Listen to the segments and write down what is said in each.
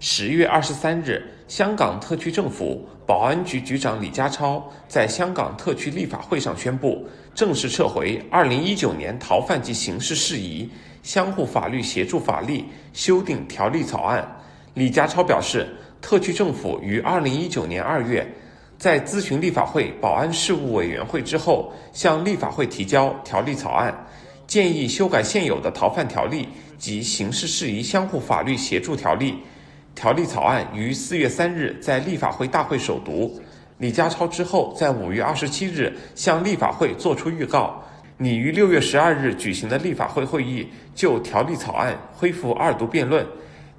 十月二十三日，香港特区政府保安局局长李家超在香港特区立法会上宣布，正式撤回二零一九年逃犯及刑事事宜相互法律协助法例修订条例草案。李家超表示，特区政府于二零一九年二月，在咨询立法会保安事务委员会之后，向立法会提交条例草案，建议修改现有的逃犯条例及刑事事宜相互法律协助条例。条例草案于四月三日在立法会大会首读。李家超之后在五月二十七日向立法会作出预告，拟于六月十二日举行的立法会会议就条例草案恢复二读辩论。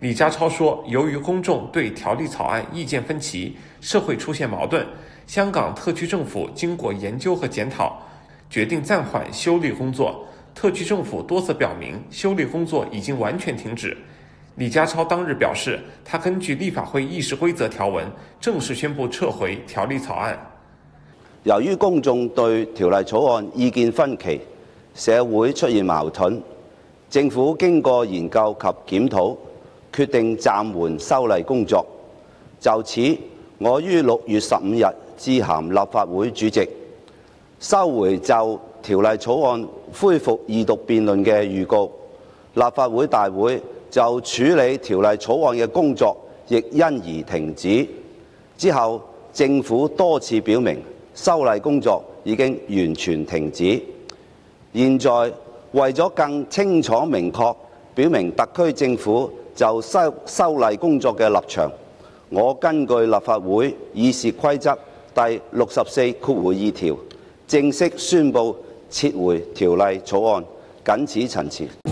李家超说，由于公众对条例草案意见分歧，社会出现矛盾，香港特区政府经过研究和检讨，决定暂缓修例工作。特区政府多次表明，修例工作已经完全停止。李家超当日表示，他根据立法会议事规则条文，正式宣布撤回条例草案。由於公眾對條例草案意見分歧，社會出現矛盾，政府經過研究及檢討，決定暫緩修例工作。就此，我於六月十五日致函立法會主席，收回就條例草案恢復二讀辯論嘅預告。立法會大會就處理條例草案嘅工作，亦因而停止。之後，政府多次表明修例工作已經完全停止。現在為咗更清楚明確表明特區政府就修修例工作嘅立場，我根據立法會議事規則第六十四括弧二條，正式宣布撤回條例草案。謹此陳辭。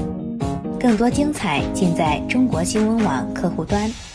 更多精彩尽在中国新闻网客户端。